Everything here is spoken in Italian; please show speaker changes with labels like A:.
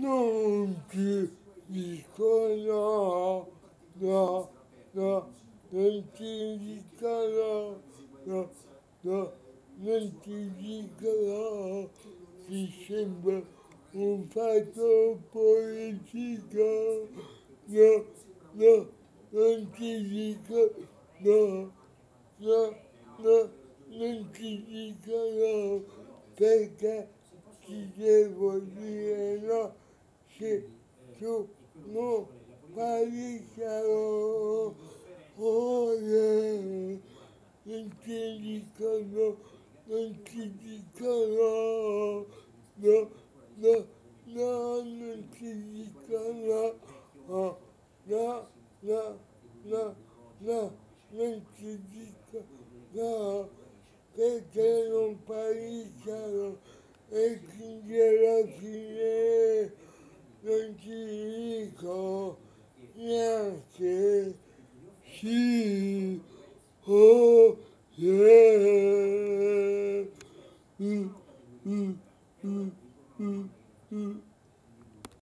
A: non ti dicono no, no, non ti dicono no, no, non ti dicono ti sembra un fatto politico no, no, non ti dico no, no, no, non ti dico no, perché ti devo dire no, se chiaro, oh yeah, non ti dico no, non ti dico no, no, no, no, non ti dico no, no, no, no, no, non ti dico no, perché non chiaro e quindi alla fine kan láti ṣí òye mi.